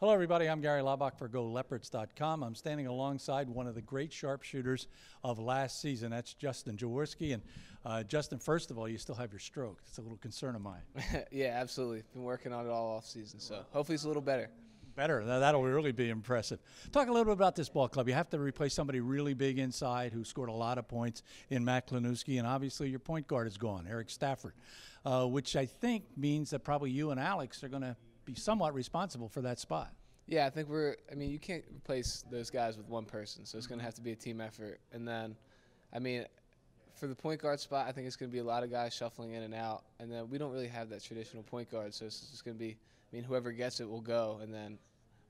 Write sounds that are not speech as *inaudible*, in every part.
Hello, everybody. I'm Gary Laubach for GoLeopards.com. I'm standing alongside one of the great sharpshooters of last season. That's Justin Jaworski. And uh, Justin, first of all, you still have your stroke. It's a little concern of mine. *laughs* yeah, absolutely. Been working on it all off season, so hopefully it's a little better. Better. Now, that'll really be impressive. Talk a little bit about this ball club. You have to replace somebody really big inside who scored a lot of points in Matt Klinewski, and obviously your point guard is gone, Eric Stafford, uh, which I think means that probably you and Alex are going to be somewhat responsible for that spot. Yeah, I think we're. I mean, you can't replace those guys with one person, so it's going to have to be a team effort. And then, I mean, for the point guard spot, I think it's going to be a lot of guys shuffling in and out. And then we don't really have that traditional point guard, so it's just going to be. I mean, whoever gets it will go, and then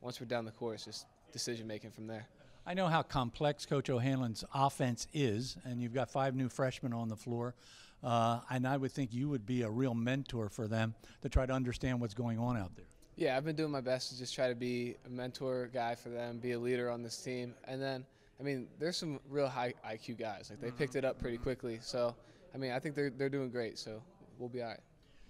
once we're down the course, just decision making from there. I know how complex Coach O'Hanlon's offense is, and you've got five new freshmen on the floor. Uh, and I would think you would be a real mentor for them to try to understand what's going on out there. Yeah, I've been doing my best to just try to be a mentor guy for them, be a leader on this team, and then I mean, there's some real high IQ guys. Like they picked it up pretty quickly. So, I mean, I think they're they're doing great. So we'll be all right.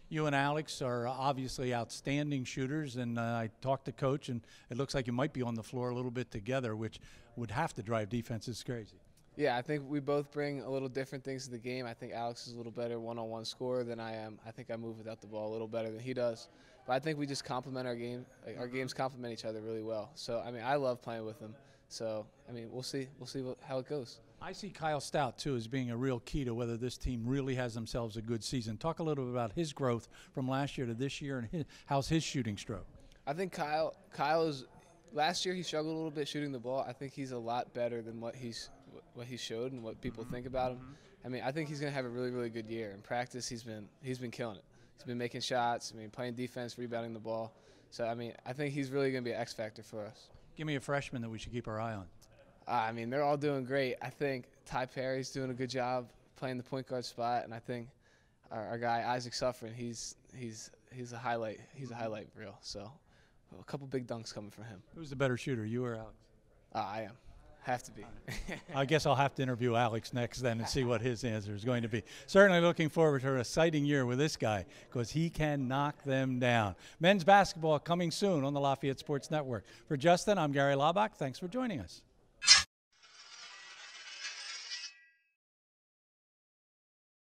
You and Alex are obviously outstanding shooters, and uh, I talked to coach, and it looks like you might be on the floor a little bit together, which would have to drive defenses crazy. Yeah, I think we both bring a little different things to the game. I think Alex is a little better one-on-one scorer than I am. I think I move without the ball a little better than he does. But I think we just complement our game. Like, our mm-hmm. games complement each other really well. So I mean, I love playing with him. So I mean, we'll see. We'll see what, how it goes. I see Kyle Stout too as being a real key to whether this team really has themselves a good season. Talk a little bit about his growth from last year to this year, and his, how's his shooting stroke. I think Kyle Kyle is. Last year he struggled a little bit shooting the ball. I think he's a lot better than what he's what he showed and what people think about him. I mean, I think he's going to have a really really good year. In practice, he's been he's been killing it. He's been making shots. I mean, playing defense, rebounding the ball. So I mean, I think he's really going to be an X factor for us. Give me a freshman that we should keep our eye on. Uh, I mean, they're all doing great. I think Ty Perry's doing a good job playing the point guard spot, and I think our, our guy Isaac Suffren, he's he's he's a highlight. He's a highlight reel. So a couple big dunks coming from him. Who's the better shooter, you or Alex? Uh, I am. Have to be. *laughs* I guess I'll have to interview Alex next then and see what his answer is going to be. Certainly looking forward to an exciting year with this guy because he can knock them down. Men's basketball coming soon on the Lafayette Sports Network. For Justin, I'm Gary Laubach. Thanks for joining us.